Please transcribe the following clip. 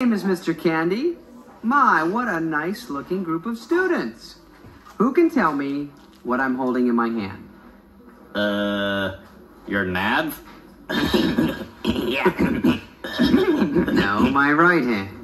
name is Mr. Candy. My, what a nice looking group of students. Who can tell me what I'm holding in my hand? Uh, your nav? Yeah. No, my right hand.